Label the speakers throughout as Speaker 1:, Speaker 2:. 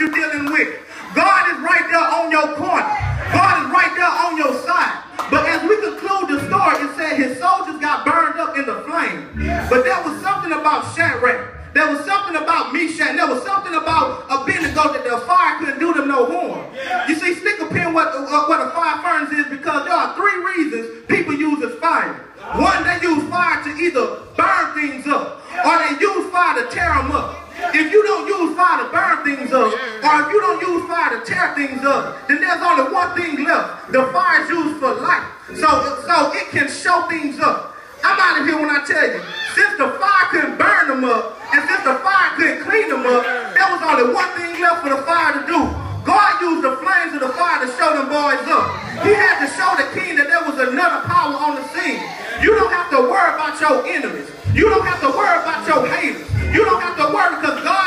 Speaker 1: you're dealing with. God is right there on your corner. God is right there on your side. But as we conclude the story, it said his soldiers got burned up in the flame. But there was something about Shadrach. There was something about Meshach. There was something about Abednego that the fire couldn't do them no harm. You see, stick a pin what, uh, what a fire furnace is because there are three reasons people use as fire. One, they use fire to either burn things up or they use fire to tear them up. If you don't use fire to burn tell you, since the fire couldn't burn them up, and since the fire couldn't clean them up, there was only one thing left for the fire to do. God used the flames of the fire to show them boys up. He had to show the king that there was another power on the scene. You don't have to worry about your enemies. You don't have to worry about your haters. You don't have to worry because God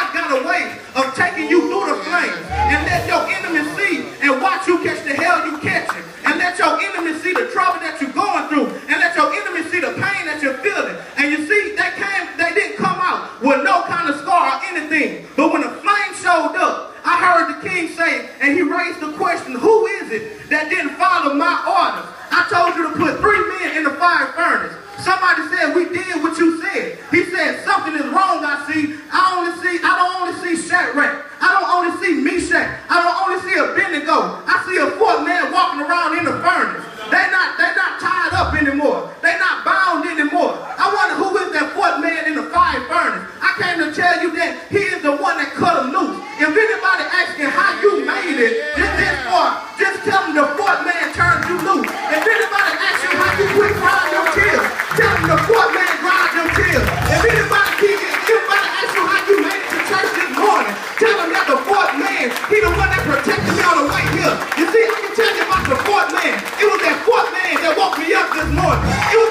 Speaker 1: that didn't follow my orders? I told you to put three men in the fire furnace. Somebody said, we did what you ноль.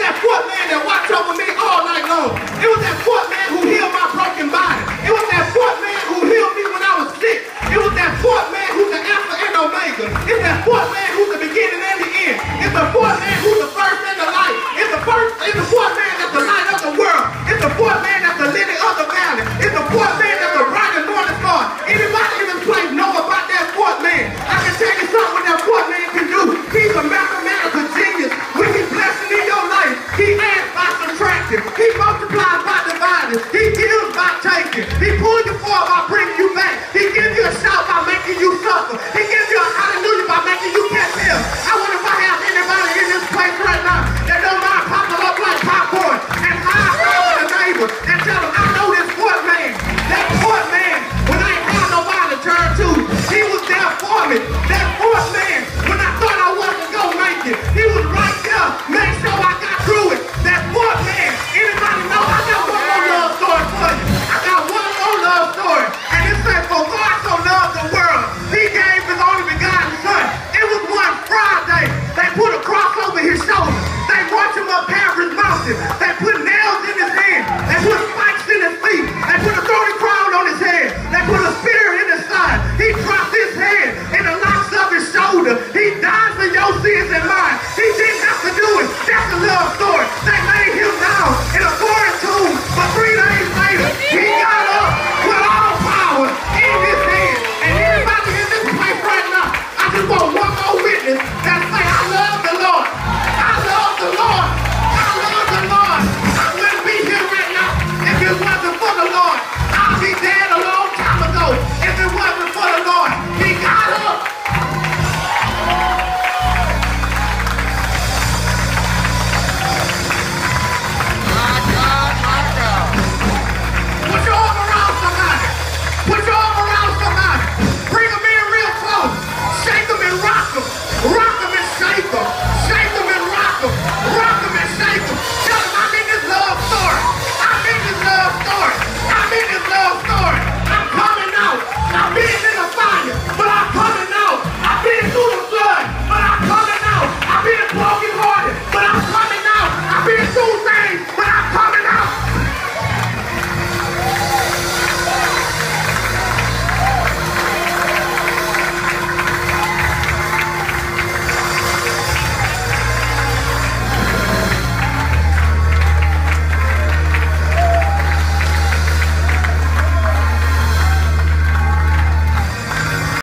Speaker 1: in. He didn't have to do it. That's a love story. Thank